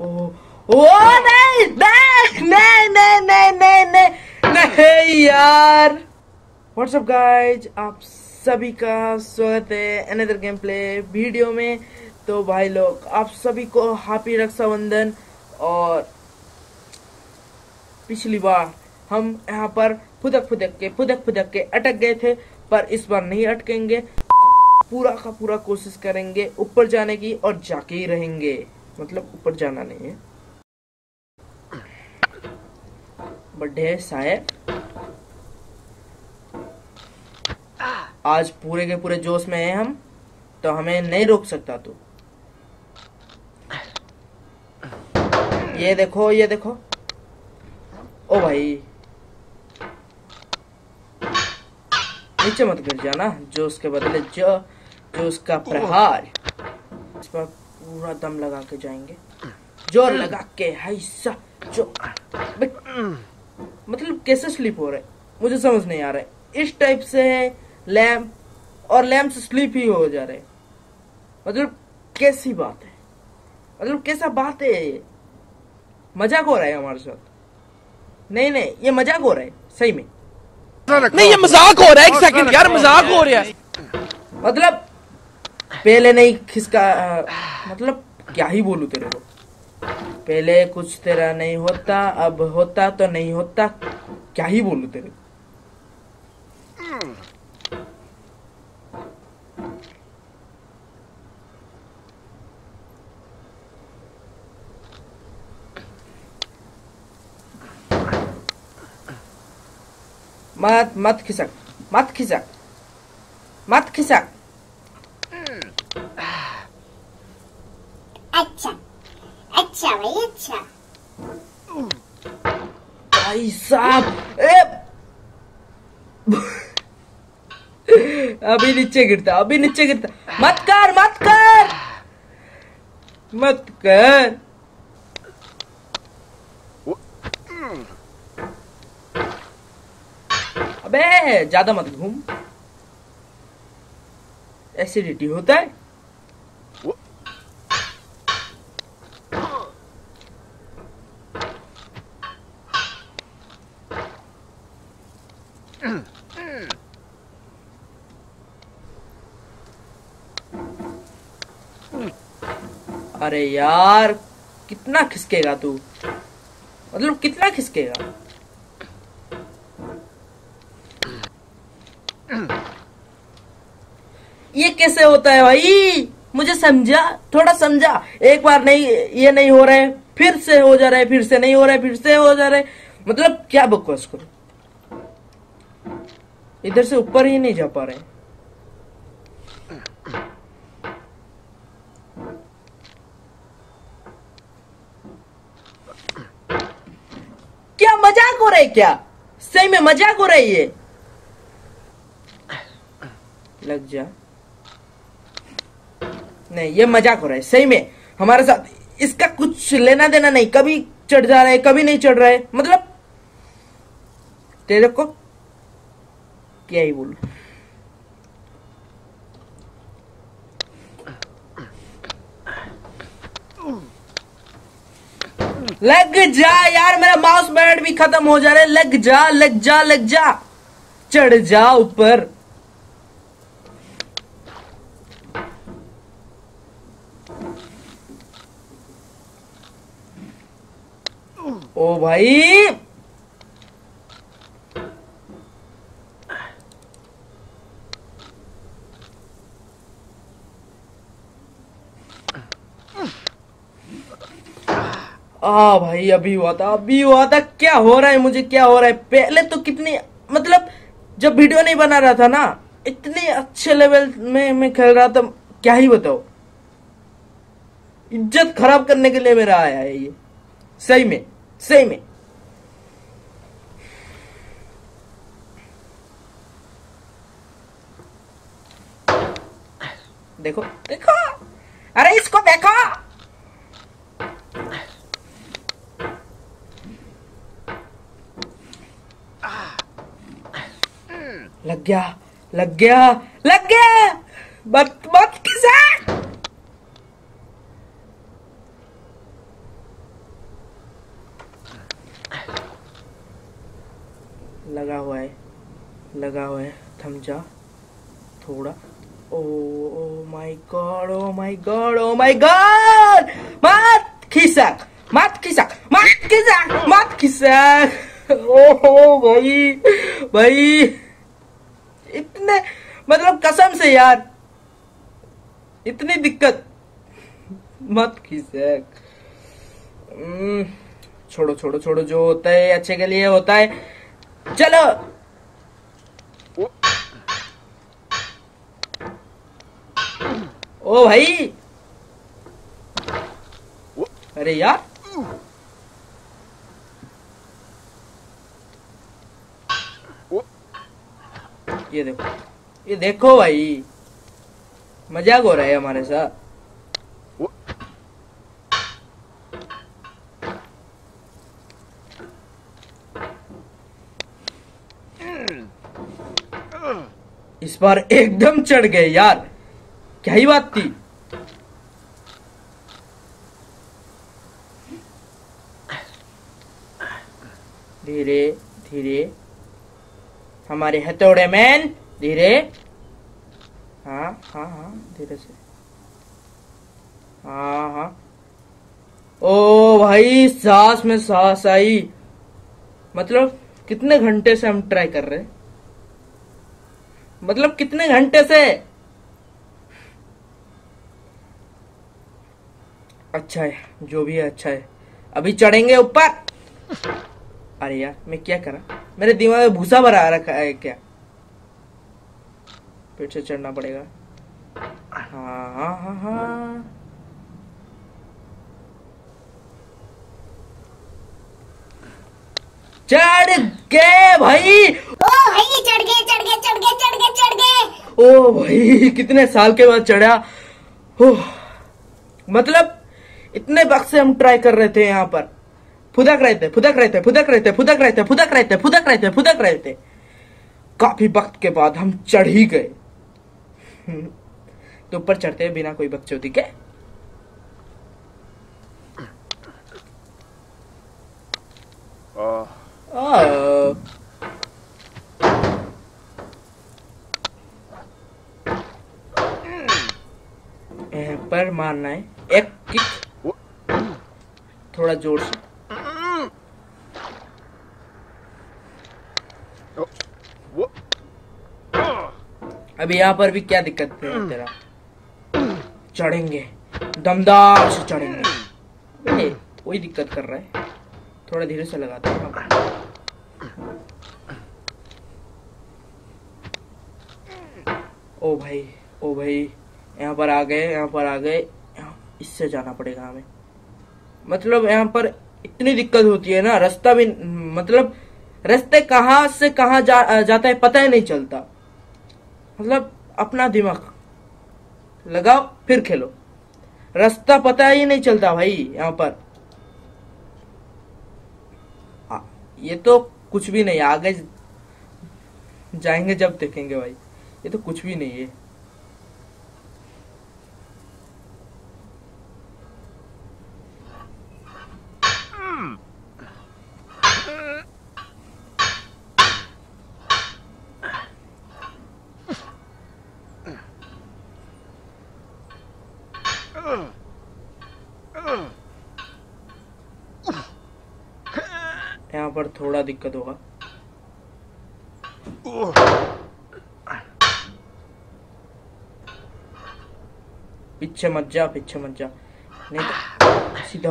ओ नहीं नहीं नहीं नहीं नहीं नहीं नहीं नहीं यार। व्हाट्सअप गाइज़ आप सभी का स्वागत है अनदर गेम प्ले वीडियो में। तो भाई लोग, आप सभी को हैप्पी रक्षाबंधन और पिछली बार हम यहाँ पर फुदक फुदक के, फुदक फुदक के अटक गए थे, पर इस बार नहीं अटकेंगे। पूरा का पूरा कोशिश करेंगे ऊपर जाने की और जाके ही रहेंगे। मतलब ऊपर जाना नहीं है। है शायद। आज पूरे के पूरे जोश में है हम तो हमें नहीं रोक सकता तू। ये देखो ये देखो। ओ भाई। नीचे मत गिर जाना जो उसके बदले जो जो उसका प्रहार। इस पर पूरा दम लगा के जाएँगे। ज़ोर लगा के हैसा जो मतलब कैसे स्लीप हो रहा? है मुझे समझ नहीं आ रहा है। इस टाइप से है लैम्प और लैम्प से स्लीप ही हो जा रहे। मतलब कैसी बात है? मतलब कैसा बात है ये? मज़ाक हो रहा है हमारे साथ। नहीं नहीं ये मज़ाक हो रहा है सही में। नहीं ये मज़ाक हो रहा है एक सेकंड यार मज़ाक हो रहा है। मतलब पहले नहीं खिसका मतलब क्या ही बोलू तेरे को? पहले कुछ तेरा नहीं होता, अब होता तो नहीं होता, क्या ही बोलू तेरे को? मत मत खिसक मत खिसक मत खिसक अच्छा अच्छा भाई अच्छा साहब। अभी नीचे गिरता, अभी नीचे गिरता। मत कर मत कर। मत कर। अबे, ज़्यादा मत घूम। एसिडिटी होता है। अरे यार, कितना खिसकेगा तू? मतलब कितना खिसकेगा? ये कैसे होता है भाई? मुझे समझा, थोड़ा समझा। एक बार नहीं, ये नहीं हो रहा फिर से हो जा रहा फिर से नहीं हो रहा है, फिर से हो जा रहा मतलब क्या बकवास करो? इधर से ऊपर ही नहीं जा पा रहे। क्या मज़ाक हो रहा है क्या? सही में मज़ाक हो रही है लग जा। नहीं, ये मज़ाक हो रहा है, सही में। हमारे साथ इसका कुछ लेना देना नहीं, कभी चढ़ जा रहा है, कभी नहीं चढ़ रहा है मतलब? तेरे को। ही बोलू। लग जा यार, मेरा माउस पैड भी खत्म हो जा रहा है। लग जा लग जा लग जा। चढ़ जा ऊपर। ओ भाई। आ भाई, अभी हुआ था, अभी हुआ था। क्या हो रहा है मुझे, क्या हो रहा है? पहले तो कितनी मतलब जब वीडियो नहीं बना रहा था ना, इतने अच्छे लेवल में मैं खेल रहा था, क्या ही बताओ इज़्ज़त खराब करने के लिए मेरा आया है ये। सही में सही में। देखो देखो। अरे, इसको देखो। लग गया लग गया लग गया। मत मत किसान लगा हुआ है, लगा हुआ है, थम जा, थोड़ा। Oh O my god oh my god oh my god मत खिसक मत खिसक मत खिसक मत खिसक। ओ, भाई भाई। मतलब कसम से यार इतनी दिक्कत मत खिसक हम्म, छोड़ो छोड़ो छोड़ो जो होता है अच्छे के लिए होता है। चलो। ओ भाई। अरे यार। ये देखो। ये देखो भाई। मज़ाक हो रहा है हमारे साथ। इस बार एकदम चढ़ गए यार। क्या ही बात थी। धीरे धीरे। हमारे हथौड़े मैन धीरे। हाँ हाँ हाँ धीरे से। हाँ हाँ। ओ भाई, सांस में सांस आई। मतलब कितने घंटे से हम ट्राई कर रहे मतलब कितने घंटे से? अच्छा है, जो भी है अच्छा है। अभी चढ़ेंगे ऊपर। अरे यार, मैं क्या करा? मेरे दिमाग में भूसा भरा रखा है क्या? फिर से चढ़ना पड़ेगा। हाँ हाँ हाँ। हाँ चढ़ गए भाई। ओ भाई चढ़ गए चढ़ गए चढ़ गए चढ़ गए चढ़ गए। ओ भाई कितने साल के बाद चढ़ा। मतलब इतने वक्त से हम ट्राई कर रहे थे यहाँ पर। फुदक रहे थे फुदक रहे थे फुदक रहे थे फुदक रहे थे फुदक रहे थे फुदक रहे थे फुदक रहे थे। काफ़ी वक्त के बाद हम चढ़ ही गए। तो ऊपर चढ़ते हैं बिना कोई बकचोदी के पर मारना है। एक किक। थोड़ा ज़ोर से। अभी यहाँ पर भी क्या दिक्कत है तेरा? चढ़ेंगे। दमदार से चढ़ेंगे। वही दिक्कत कर रहा है। थोड़ा धीरे से लगाते हूँ। ओ भाई ओ भाई यहाँ पर आ गए यहाँ पर आ गए। इससे जाना पड़ेगा हमें। मतलब यहाँ पर इतनी दिक्कत होती है ना रास्ता भी मतलब रास्ते कहाँ से कहाँ जा, जाता है पता ही नहीं चलता। मतलब अपना दिमाग। लगाओ, फिर खेलो। रास्ता पता ही नहीं चलता भाई, यहाँ पर। ये तो कुछ भी नहीं, आगे जाएँगे जब देखेंगे भाई। ये तो कुछ भी नहीं है यहाँ पर थोड़ा दिक्कत होगा। पीछे मत जा पीछे मत जा। नहीं तो सीधा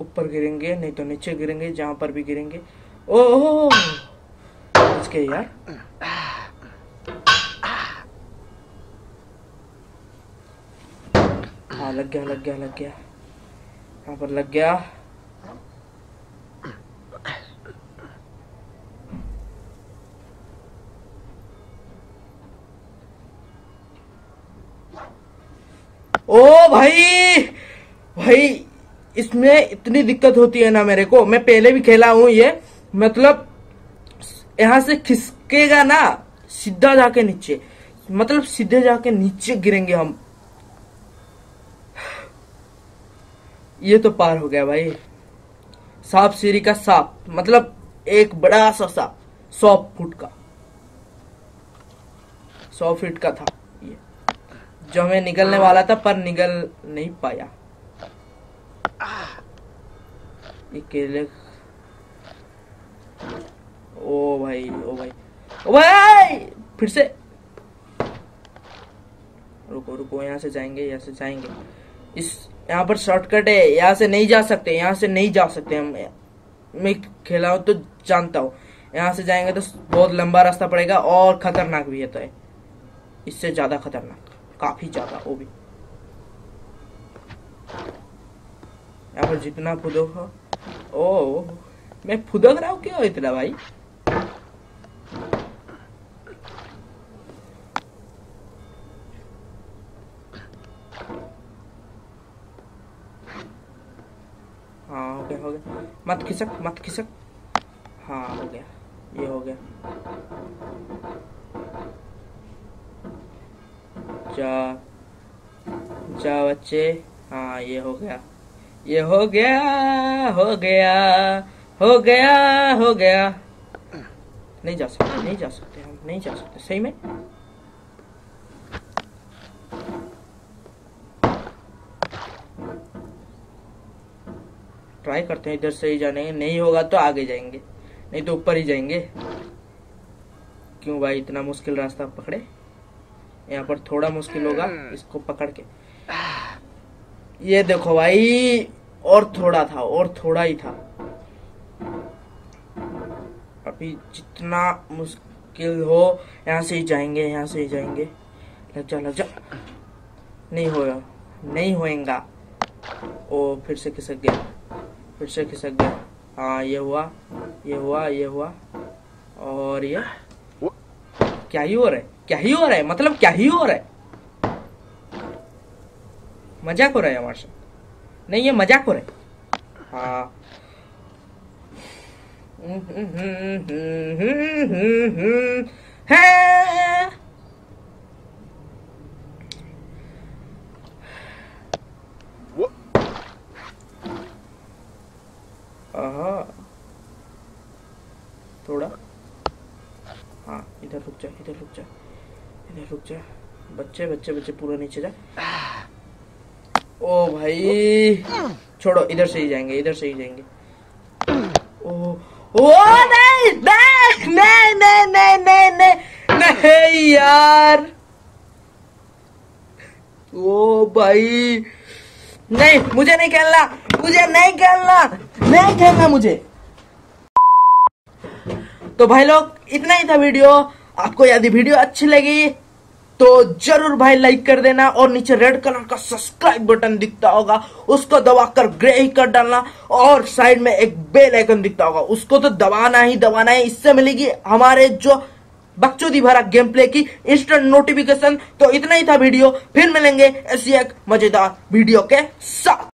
ऊपर गिरेंगे नहीं तो नीचे गिरेंगे जहाँ पर भी गिरेंगे। ओह। बच गए यार। हाँ लग गया लग गया लग गया। यहाँ पर लग गया। भाई भाई, इसमें इतनी दिक्कत होती है ना मेरे को। मैं पहले भी खेला हूँ ये। मतलब यहाँ से खिसकेगा ना, सीधा जाके नीचे। मतलब सीधे जाके नीचे गिरेंगे हम। ये तो पार हो गया भाई। सांप सीढ़ी का सांप। मतलब एक बड़ा सा सांप। सौ फुट का। सौ फीट का था ये। जो हमें निकलने वाला था, पर निकल नहीं पाया। ओ भाई ओ भाई ओ भाई! फिर से। रुको रुको, यहाँ से जाएँगे, यहाँ से जाएँगे। इस, यहाँ पर शॉर्टकट है, यहाँ से नहीं जा सकते, यहाँ से नहीं जा सकते हम। मैं खेला हूँ तो जानता हूँ। यहाँ से जाएँगे तो बहुत लंबा रास्ता पड़ेगा और खतरनाक भी है तो है इससे ज़्यादा खतरनाक। काफ़ी ज़्यादा, वो भी। यहाँ पर जितना फुदो हो ओ, मैं फुदक रहा हूँ क्यों इतना भाई? हाँ हो गया हो गया। मत खिसक मत खिसक। हाँ हो गया। ये हो गया। जा जा बच्चे। हाँ ये हो गया। ये हो गया हो गया हो गया हो गया। नहीं जा सकते, नहीं जा सकते हम, नहीं जा सकते। सही में? ट्राई करते हैं, इधर से ही जाने। नहीं होगा तो आगे जाएँगे। नहीं तो ऊपर ही जाएँगे। क्यों भाई, इतना मुश्किल रास्ता पकड़े? यहाँ पर थोड़ा मुश्किल होगा इसको पकड़ के। ये देखो भाई और थोड़ा था और थोड़ा ही था। अभी जितना मुश्किल हो यहाँ से ही जाएँगे यहाँ से ही जाएँगे। लग जा लग जा नहीं होगा नहीं होएगा। ओ फिर से खिसक गया फिर से खिसक गया। हाँ ये हुआ ये हुआ ये हुआ। और ये? क्या ही हो रहा है? क्या ही हो रहा है? मतलब क्या ही हो रहा है? मज़ाक हो रहा है हमारे साथ। नहीं ये मज़ाक हो रहा है। हाँ। है। आहा। थोड़ा। हाँ इधर रुक जा इधर रुक जा। इधर रुक जा। बच्चे बच्चे बच्चे, पूरा नीचे जा। ओ भाई, छोड़ो, इधर से ही जाएँगे, इधर से ही जाएँगे। ओ ओ, नहीं नहीं नहीं नहीं नहीं नहीं नहीं नहीं यार। ओ भाई, नहीं, मुझे नहीं खेलना, मुझे नहीं खेलना नहीं खेलना मुझे। तो भाई लोग, इतना ही था वीडियो। आपको यदि वीडियो अच्छी लगी तो ज़रूर भाई लाइक कर देना और नीचे रेड कलर का सब्सक्राइब बटन दिखता होगा। उसको दबाकर ग्रे ही कर डालना और साइड में एक बेल आइकन दिखता होगा। उसको तो दबाना ही दबाना है। इससे मिलेगी हमारे जो बकचोदी भरा गेम प्ले की इंस्टेंट नोटिफिकेशन तो इतना ही था वीडियो। फिर मिलेंगे ऐसी एक मज़ेदार वीडियो के साथ।